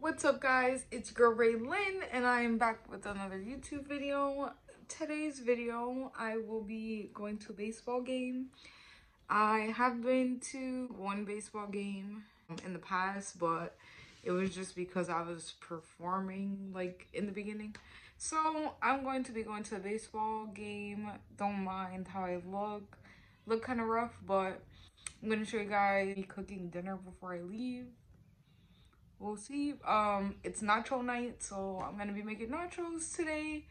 what's up guys? It's girl Raylin and I am back with another YouTube video. Today's video, I will be going to a baseball game. I have been to one baseball game in the past, but it was just because I was performing like in the beginning. So I'm going to be going to a baseball game. Don't mind how I look. Look kind of rough, but I'm going to show you guys cooking dinner before I leave we'll see. Um it's nacho night so i'm gonna be making nachos today.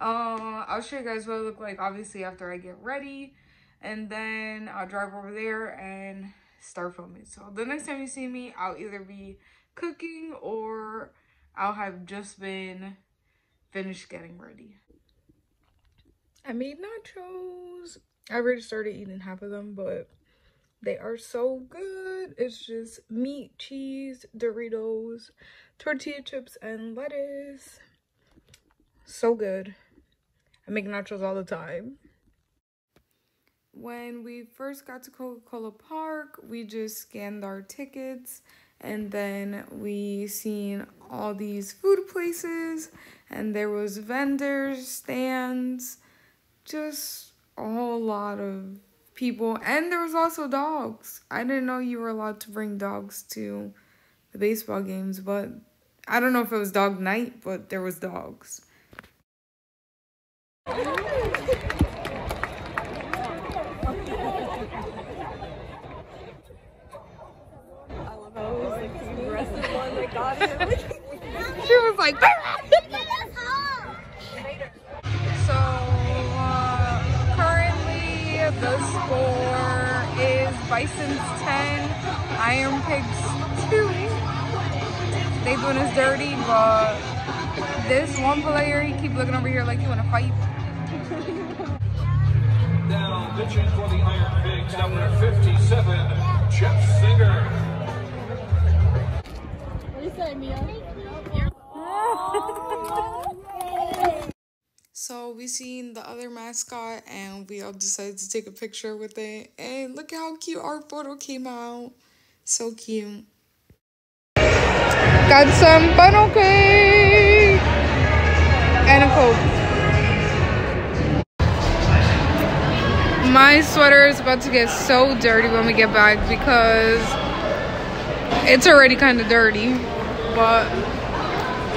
Uh i'll show you guys what it look like obviously after i get ready. And then i'll drive over there and start filming. So the next time you see me i'll either be cooking or i'll have just been finished getting ready. I made nachos. I already started eating half of them but they are so good. It's just meat, cheese, Doritos, tortilla chips, and lettuce. So good. I make nachos all the time. When we first got to Coca-Cola Park, we just scanned our tickets and then we seen all these food places and there was vendors, stands, just a whole lot of people and there was also dogs. I didn't know you were allowed to bring dogs to the baseball games but i don't know if it was dog night but there was dogs. She was like The score is Bison's 10, Iron Pigs 2. They doing us dirty, but this one player, he keep looking over here like he want to fight. Now pitching for the Iron Pigs, number 57, Jeff Singer. What do you say, Mia? So we seen the other mascot and we all decided to take a picture with it. And look how cute our photo came out. So cute. Got some funnel cake and a coke. My sweater is about to get so dirty when we get back because it's already kind of dirty. But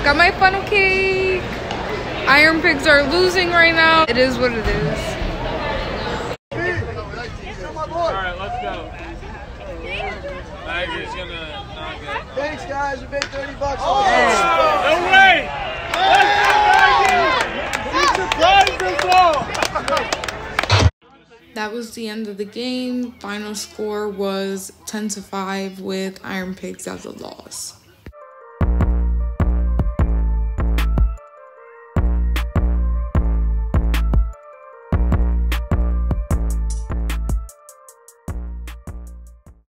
got my funnel cake. Iron Pigs are losing right now. It is what it is. Alright, let's go. Niagara's gonna knock it. Thanks, guys. We paid 30 bucks. Oh, no way! That was the end of the game. Final score was 10 to 5 with Iron Pigs as a loss.